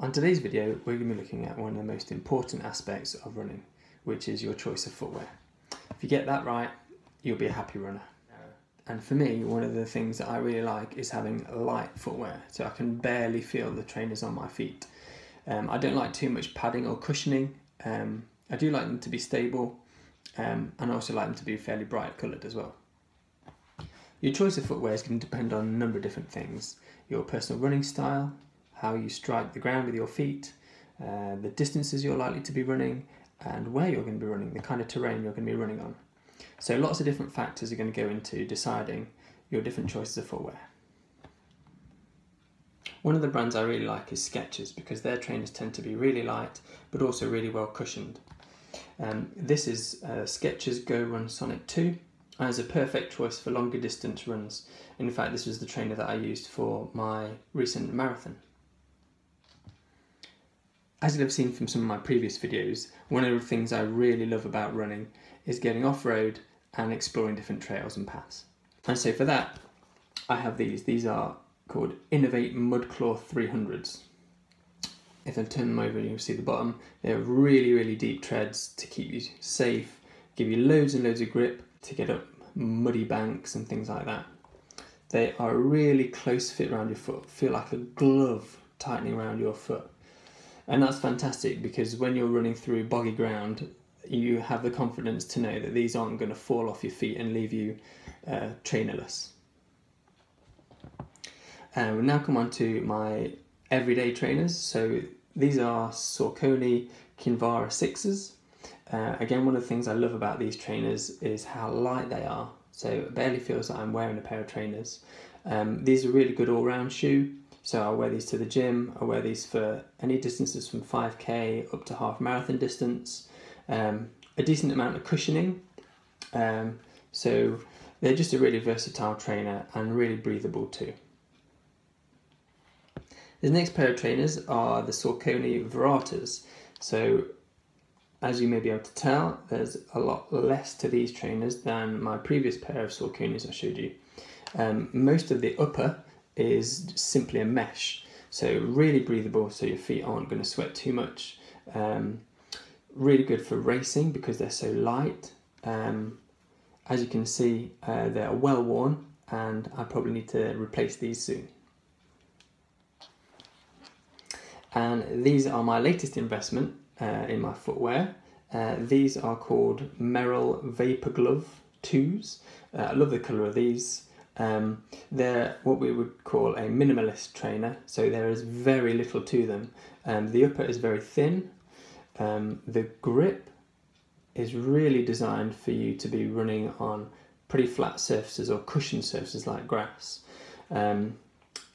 On today's video, we're going to be looking at one of the most important aspects of running, which is your choice of footwear. If you get that right, you'll be a happy runner. And for me, one of the things that I really like is having light footwear, so I can barely feel the trainers on my feet. Um, I don't like too much padding or cushioning. Um, I do like them to be stable, um, and I also like them to be fairly bright coloured as well. Your choice of footwear is going to depend on a number of different things your personal running style, how you strike the ground with your feet, uh, the distances you're likely to be running, and where you're going to be running, the kind of terrain you're going to be running on. So, lots of different factors are going to go into deciding your different choices of footwear. One of the brands I really like is Skechers because their trainers tend to be really light but also really well cushioned. Um, this is uh, Skechers Go Run Sonic 2 and it's a perfect choice for longer distance runs. In fact, this was the trainer that I used for my recent marathon. As you'll have seen from some of my previous videos, one of the things I really love about running is getting off-road and exploring different trails and paths. And so for that, I have these. These are called Inov-8 Mudclaw 300s. If I turn them over, you'll see the bottom. They're really, really deep treads to keep you safe, give you loads and loads of grip to get up muddy banks and things like that. They are a really close fit around your foot, feel like a glove tightening around your foot. And that's fantastic because when you're running through boggy ground, you have the confidence to know that these aren't going to fall off your feet and leave you uh, trainerless. Uh, we'll now come on to my everyday trainers. So these are Saucony Kinvara 6s. Uh, again, one of the things I love about these trainers is how light they are. So it barely feels like I'm wearing a pair of trainers. Um, these are really good all-round shoe. So I'll wear these to the gym. I wear these for any distances from 5k up to half marathon distance. Um, a decent amount of cushioning. Um, so they're just a really versatile trainer and really breathable too. The next pair of trainers are the Saucony Virratas. So as you may be able to tell, there's a lot less to these trainers than my previous pair of Sauconys I showed you. Um, most of the upper is simply a mesh. So really breathable so your feet aren't going to sweat too much. Um, really good for racing because they're so light. Um, as you can see, uh, they're well worn and I probably need to replace these soon. And these are my latest investment uh, in my footwear. Uh, these are called Merrell Vapor Glove 2s. Uh, I love the colour of these. Um, they're what we would call a minimalist trainer, so there is very little to them. Um, the upper is very thin. Um, the grip is really designed for you to be running on pretty flat surfaces or cushioned surfaces like grass. Um,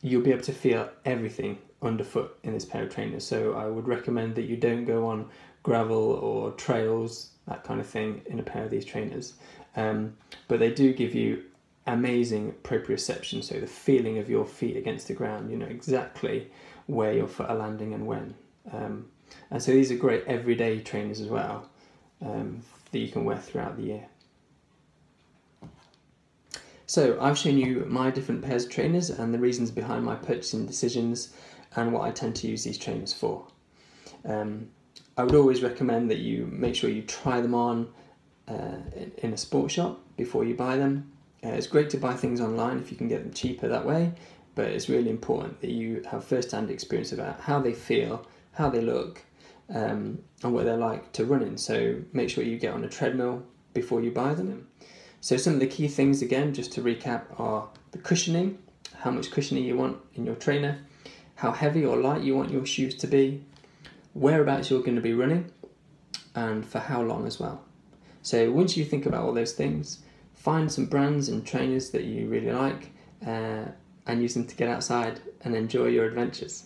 you'll be able to feel everything underfoot in this pair of trainers, so I would recommend that you don't go on gravel or trails, that kind of thing, in a pair of these trainers. Um, but they do give you amazing proprioception, so the feeling of your feet against the ground, you know exactly where your foot are landing and when. Um, and so these are great everyday trainers as well um, that you can wear throughout the year. So I've shown you my different pairs of trainers and the reasons behind my purchasing decisions and what I tend to use these trainers for. Um, I would always recommend that you make sure you try them on uh, in a sports shop before you buy them uh, it's great to buy things online if you can get them cheaper that way, but it's really important that you have first-hand experience about how they feel, how they look, um, and what they're like to run in. So make sure you get on a treadmill before you buy them. So some of the key things again, just to recap, are the cushioning, how much cushioning you want in your trainer, how heavy or light you want your shoes to be, whereabouts you're going to be running, and for how long as well. So once you think about all those things, find some brands and trainers that you really like uh, and use them to get outside and enjoy your adventures.